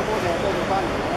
要不，这就算了。